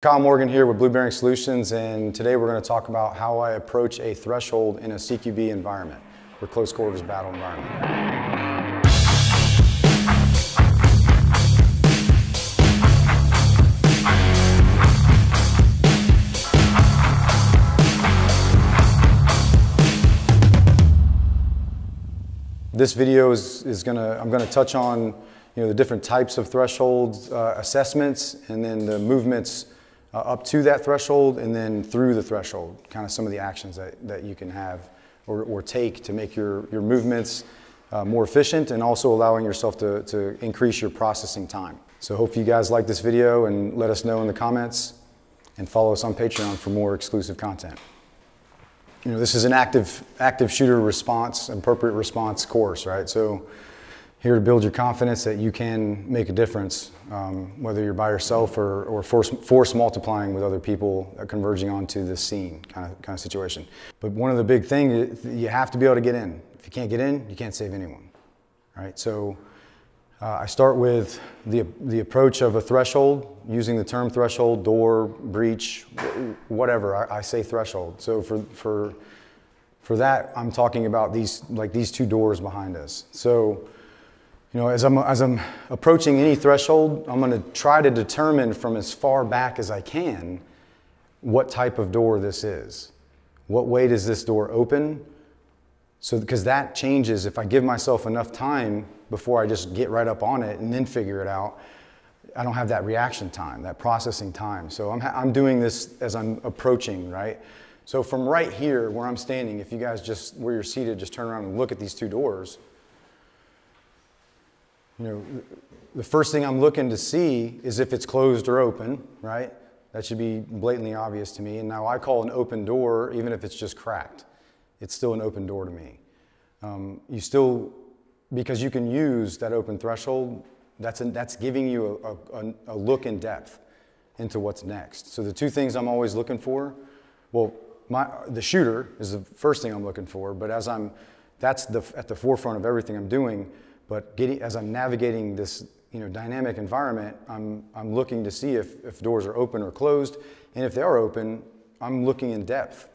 Kyle Morgan here with Blu Bearing Solutions, and today we're going to talk about how I approach a threshold in a CQB environment, or close quarters battle environment. This video is, is gonna, I'm gonna touch on you know, the different types of threshold uh, assessments and then the movements uh, up to that threshold and then through the threshold, kind of some of the actions that, that you can have or, or take to make your, your movements uh, more efficient and also allowing yourself to, to increase your processing time. So hope you guys like this video and let us know in the comments and follow us on Patreon for more exclusive content. You know, this is an active, active shooter response, appropriate response course, right? So here to build your confidence that you can make a difference, um, whether you're by yourself or, or force, force multiplying with other people uh, converging onto the scene kind of, kind of situation. But one of the big things, you have to be able to get in. If you can't get in, you can't save anyone, right? So uh, I start with the, the approach of a threshold, using the term threshold, door, breach, whatever, I, I say threshold. So for, for, for that, I'm talking about these, like these two doors behind us. So you know, as I'm, as I'm approaching any threshold, I'm going to try to determine from as far back as I can what type of door this is. What way does this door open? So, because that changes if I give myself enough time before I just get right up on it and then figure it out. I don't have that reaction time, that processing time. So I'm, I'm doing this as I'm approaching, right? So from right here where I'm standing, if you guys just, where you're seated, just turn around and look at these two doors, you know, the first thing I'm looking to see is if it's closed or open, right? That should be blatantly obvious to me. And now I call an open door, even if it's just cracked, it's still an open door to me. Um, you still, because you can use that open threshold, that's, that's giving you a, a, a look in depth into what's next. So the two things I'm always looking for, well, my, the shooter is the first thing I'm looking for, but as I'm, that's the, at the forefront of everything I'm doing, but getting, as I'm navigating this you know, dynamic environment, I'm, I'm looking to see if, if doors are open or closed. And if they are open, I'm looking in depth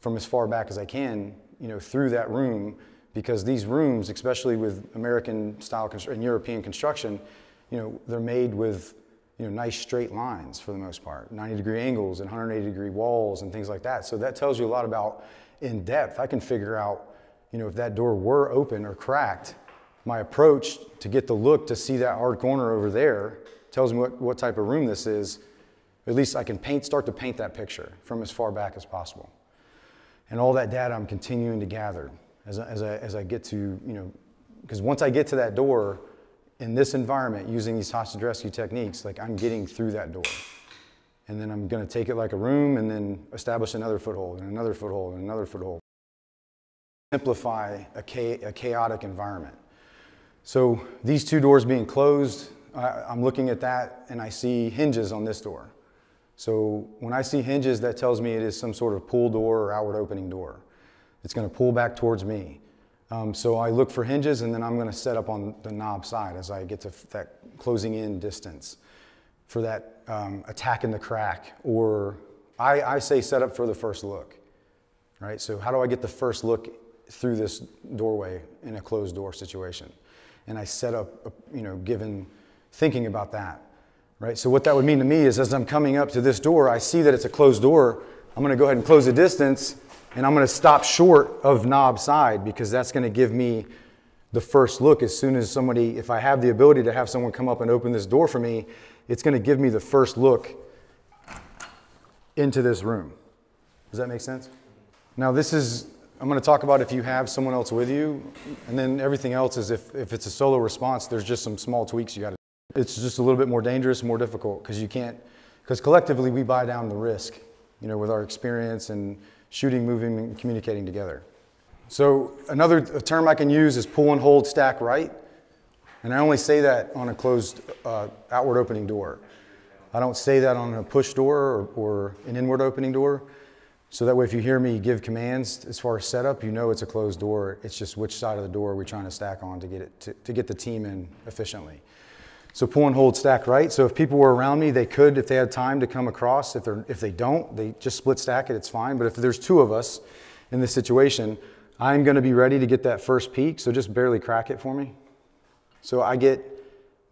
from as far back as I can you know, through that room because these rooms, especially with American style and European construction, you know, they're made with you know, nice straight lines for the most part, 90 degree angles and 180 degree walls and things like that. So that tells you a lot about in depth. I can figure out, you know, if that door were open or cracked, my approach to get the look to see that hard corner over there tells me what, what type of room this is. At least I can paint, start to paint that picture from as far back as possible. And all that data I'm continuing to gather as, I, as, I, as I get to, you know, because once I get to that door in this environment using these hostage rescue techniques, like I'm getting through that door. And then I'm going to take it like a room and then establish another foothold and another foothold and another foothold. Simplify a, a chaotic environment. So these two doors being closed, I, am looking at that and I see hinges on this door. So when I see hinges, that tells me it is some sort of pull door or outward opening door. It's going to pull back towards me. Um, so I look for hinges and then I'm going to set up on the knob side as I get to that closing in distance for that um, attack in the crack. Or I, I say set up for the first look, right? So how do I get the first look through this doorway in a closed door situation? And I set up, you know, given thinking about that, right? So what that would mean to me is as I'm coming up to this door, I see that it's a closed door. I'm going to go ahead and close the distance, and I'm going to stop short of knob side because that's going to give me the first look as soon as somebody, if I have the ability to have someone come up and open this door for me, it's going to give me the first look into this room. Does that make sense? Now, this is I'm going to talk about if you have someone else with you, and then everything else is if, if it's a solo response, there's just some small tweaks you got to It's just a little bit more dangerous, more difficult, because you can't, because collectively we buy down the risk, you know, with our experience and shooting, moving, and communicating together. So another term I can use is pull and hold stack right. And I only say that on a closed uh, outward opening door. I don't say that on a push door or, or an inward opening door. So that way, if you hear me give commands as far as setup, you know it's a closed door. It's just which side of the door we're trying to stack on to get it to, to get the team in efficiently. So pull and hold stack right. So if people were around me, they could, if they had time to come across. If, they're, if they don't, they just split stack it, it's fine. But if there's two of us in this situation, I'm gonna be ready to get that first peek. So just barely crack it for me. So I get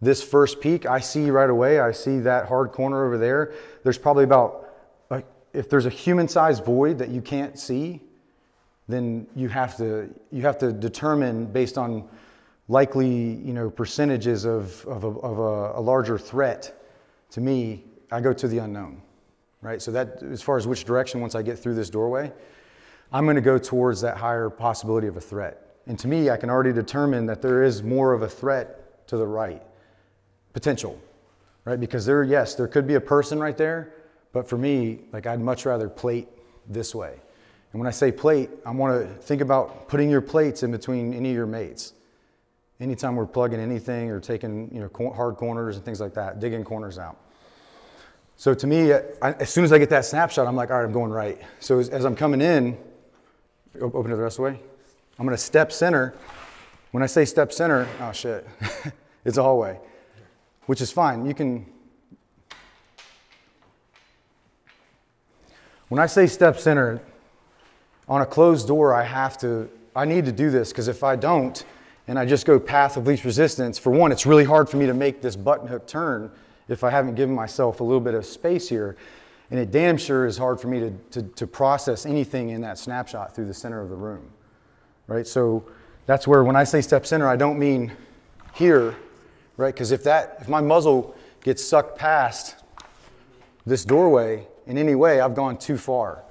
this first peek. I see right away, I see that hard corner over there. There's probably about, if there's a human sized void that you can't see, then you have to, you have to determine based on likely you know, percentages of, of, a, of a, a larger threat to me, I go to the unknown, right? So that, as far as which direction, once I get through this doorway, I'm going to go towards that higher possibility of a threat. And to me, I can already determine that there is more of a threat to the right, potential, right? Because there, yes, there could be a person right there, but for me, like I'd much rather plate this way. And when I say plate, I want to think about putting your plates in between any of your mates. Anytime we're plugging anything or taking you know, hard corners and things like that, digging corners out. So to me, uh, I, as soon as I get that snapshot, I'm like, all right, I'm going right. So as, as I'm coming in, open it the rest of the way. I'm going to step center. When I say step center, oh shit, it's a hallway, which is fine. You can. When I say step center, on a closed door, I have to, I need to do this because if I don't, and I just go path of least resistance, for one, it's really hard for me to make this button hook turn if I haven't given myself a little bit of space here. And it damn sure is hard for me to, to, to process anything in that snapshot through the center of the room, right? So that's where when I say step center, I don't mean here, right? Because if that, if my muzzle gets sucked past this doorway in any way, I've gone too far.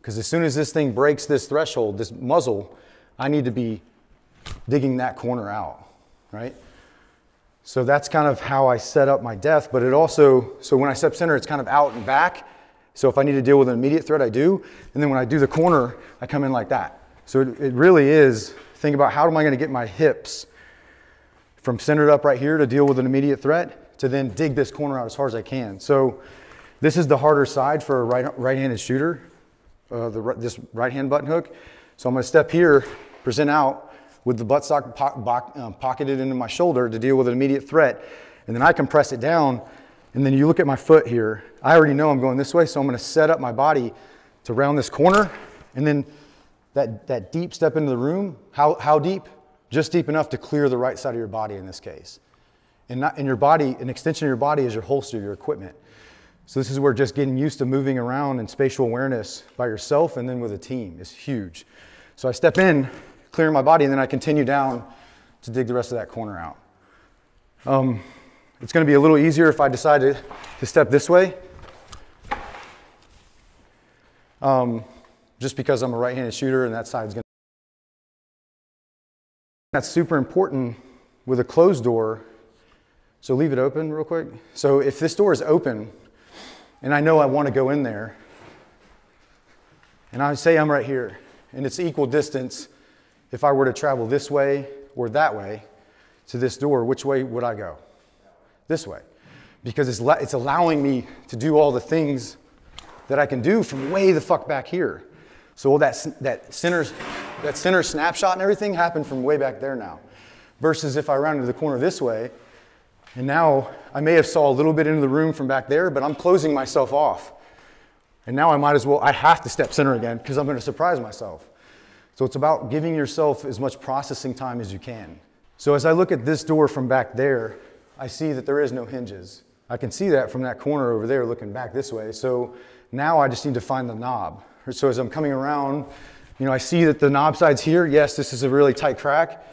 Because as soon as this thing breaks this threshold, this muzzle, I need to be digging that corner out, right? So that's kind of how I set up my death, but it also, so when I step center, it's kind of out and back. So if I need to deal with an immediate threat, I do. And then when I do the corner, I come in like that. So it, it really is, think about how am I gonna get my hips from centered up right here to deal with an immediate threat to then dig this corner out as far as I can. So this is the harder side for a right, right-handed shooter uh, the, this right hand button hook. So I'm gonna step here, present out with the buttstock po um, pocketed into my shoulder to deal with an immediate threat. And then I can press it down. And then you look at my foot here. I already know I'm going this way, so I'm gonna set up my body to round this corner. And then that, that deep step into the room, how, how deep? Just deep enough to clear the right side of your body in this case. And, not, in your body, an extension of your body is your holster, your equipment. So this is where just getting used to moving around and spatial awareness by yourself and then with a team is huge. So I step in, clear my body, and then I continue down to dig the rest of that corner out. Um, it's going to be a little easier if I decide to, to step this way. Um, just because I'm a right-handed shooter and that side's going to. That's super important with a closed door. So leave it open real quick. So if this door is open, and I know I want to go in there, and I say I'm right here, and it's equal distance if I were to travel this way or that way to this door, which way would I go? This way. Because it's, it's allowing me to do all the things that I can do from way the fuck back here. So all that, that, center, that center snapshot and everything happened from way back there now. Versus if I rounded the corner this way, and now I may have saw a little bit into the room from back there, but I'm closing myself off. And now I might as well, I have to step center again because I'm going to surprise myself. So it's about giving yourself as much processing time as you can. So as I look at this door from back there, I see that there is no hinges. I can see that from that corner over there looking back this way. So now I just need to find the knob. So as I'm coming around, you know, I see that the knob side's here. Yes, this is a really tight crack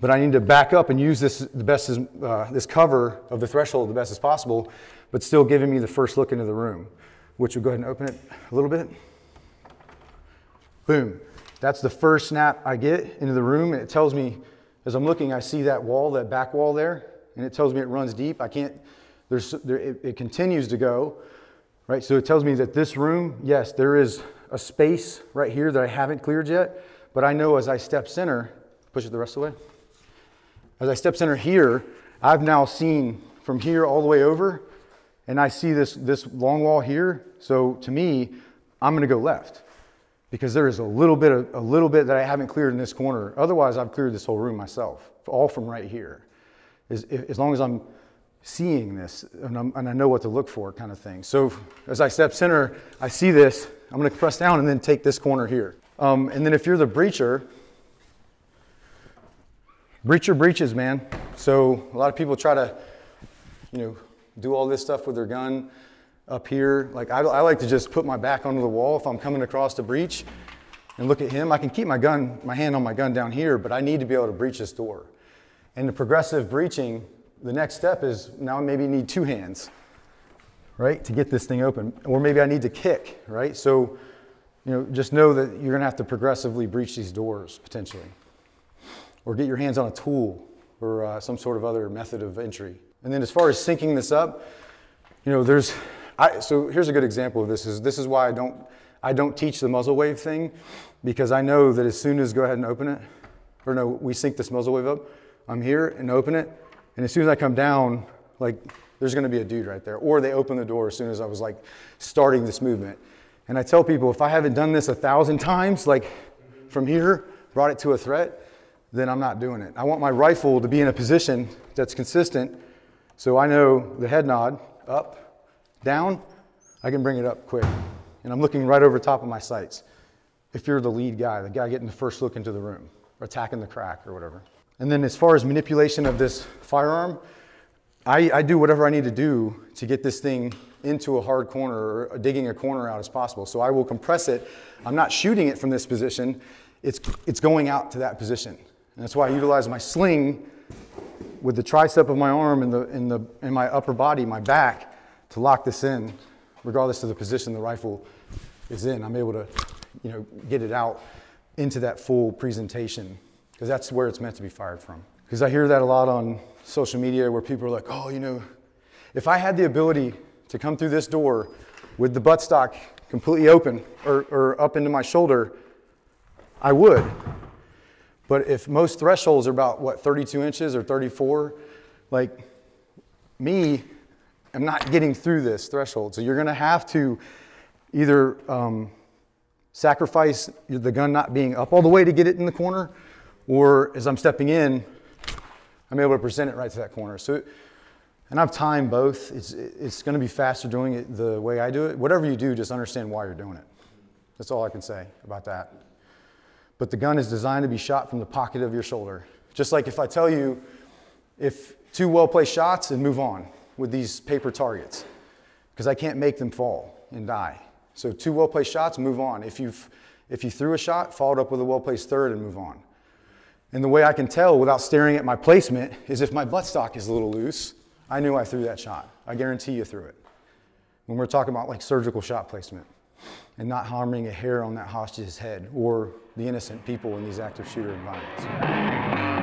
but I need to back up and use this the best as, uh, this cover of the threshold the best as possible, but still giving me the first look into the room, which will go ahead and open it a little bit. Boom. That's the first snap I get into the room, and it tells me, as I'm looking, I see that wall, that back wall there, and it tells me it runs deep. I can't, there's, there, it, it continues to go, right? So it tells me that this room, yes, there is a space right here that I haven't cleared yet, but I know as I step center, push it the rest of the way. As I step center here, I've now seen from here all the way over, and I see this, this long wall here. So to me, I'm gonna go left because there is a little bit of, a little bit that I haven't cleared in this corner. Otherwise, I've cleared this whole room myself, all from right here. As, as long as I'm seeing this and, and, i know what to look for kind of thing. So as I step center, I see this. I'm going to press down and then take this corner here. Um, and then if you're the breacher, breacher breaches, man. So a lot of people try to, you know, do all this stuff with their gun up here. Like I, I like to just put my back onto the wall if I'm coming across the breach and look at him. I can keep my gun, my hand on my gun down here, but I need to be able to breach this door. And the progressive breaching, the next step is now maybe need two hands, right, to get this thing open. Or maybe I need to kick, right? So, you know, just know that you're gonna have to progressively breach these doors potentially. Or get your hands on a tool or uh, some sort of other method of entry. And then as far as syncing this up, you know, there's, I, so here's a good example of this is this is why I don't, I don't teach the muzzle wave thing because I know that as soon as go ahead and open it, or no, we sync this muzzle wave up, I'm here and open it, and as soon as I come down, like there's gonna be a dude right there. Or they open the door as soon as I was like starting this movement. And I tell people if I haven't done this a thousand times, like from here, brought it to a threat, then I'm not doing it. I want my rifle to be in a position that's consistent so I know the head nod, up, down, I can bring it up quick. And I'm looking right over top of my sights. If you're the lead guy, the guy getting the first look into the room, or attacking the crack or whatever. And then as far as manipulation of this firearm, I, I, do whatever I need to do to get this thing into a hard corner or digging a corner out as possible. So I will compress it. I'm not shooting it from this position. It's, it's going out to that position. And that's why I utilize my sling with the tricep of my arm and, the, and, the, and my upper body, my back, to lock this in, regardless of the position the rifle is in. I'm able to, you know, get it out into that full presentation because that's where it's meant to be fired from. Because I hear that a lot on social media where people are like, oh, you know, if I had the ability to come through this door with the buttstock completely open or, or up into my shoulder, I would. But if most thresholds are about what 32 inches or 34, like me, I'm not getting through this threshold. So you're going to have to either um, sacrifice the gun not being up all the way to get it in the corner, or as I'm stepping in, I'm able to present it right to that corner. So, and I've timed both. It's, it's going to be faster doing it the way I do it. Whatever you do, just understand why you're doing it. That's all I can say about that but the gun is designed to be shot from the pocket of your shoulder. Just like if I tell you, if two well-placed shots and move on with these paper targets, because I can't make them fall and die. So two well-placed shots, move on. If, you've, if you threw a shot, followed up with a well-placed third and move on. And the way I can tell without staring at my placement is if my buttstock is a little loose, I knew I threw that shot. I guarantee you threw it. When we're talking about like surgical shot placement and not harming a hair on that hostage's head or the innocent people in these active shooter environments.